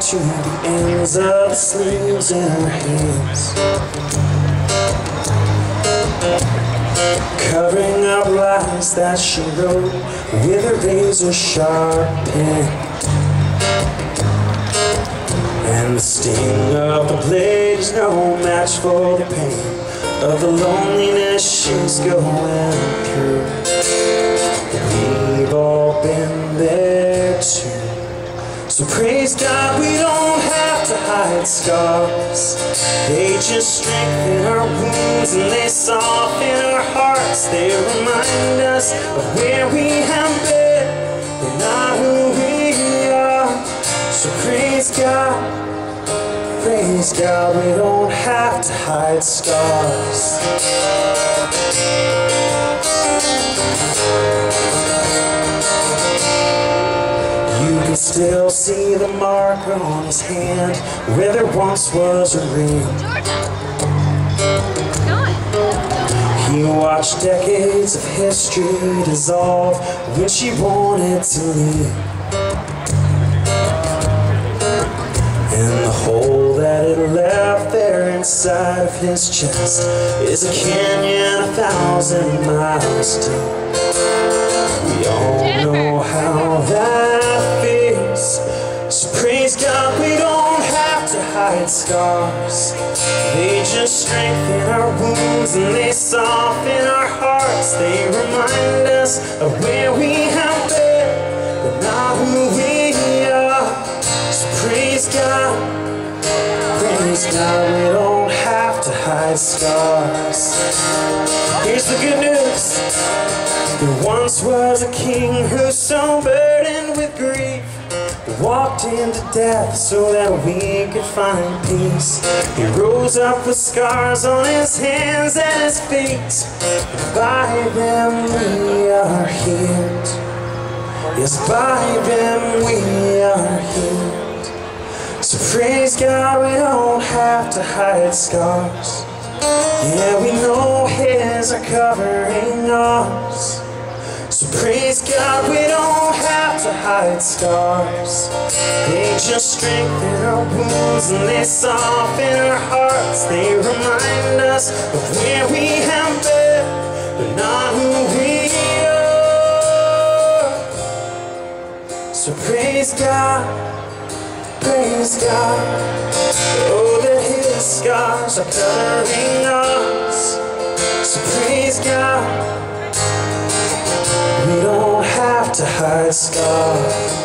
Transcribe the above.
to the ends of the sleeves in her hands. Covering up lies that she wrote with a razor sharp pen. And the sting of the blade is no match for the pain of the loneliness she's going through. We've all been there too. So praise God, we don't have to hide scars. They just strengthen our wounds and they soften our hearts. They remind us of where we have been and not who we are. So praise God. Praise God, we don't have to hide scars. Still see the mark on his hand where there once was a ring. He watched decades of history dissolve when she wanted to leave. And the hole that it left there inside of his chest is a canyon a thousand miles deep. We all know how that hide scars. They just strengthen our wounds and they soften our hearts. They remind us of where we have been, but not who we are. So praise God, praise God, we don't have to hide scars. Here's the good news. There once was a king who so burdened with grief walked into death so that we could find peace. He rose up with scars on his hands and his feet. By them we are healed. Yes, by them we are healed. So praise God, we don't have to hide scars. Yeah, we know His are covering us. So praise God, we don't have to hide scars. They just strengthen our wounds and they soften our hearts. They remind us of where we have been, but not who we are. So praise God, praise God. Oh, that His scars are covering us. So praise God. We don't have to hide scars.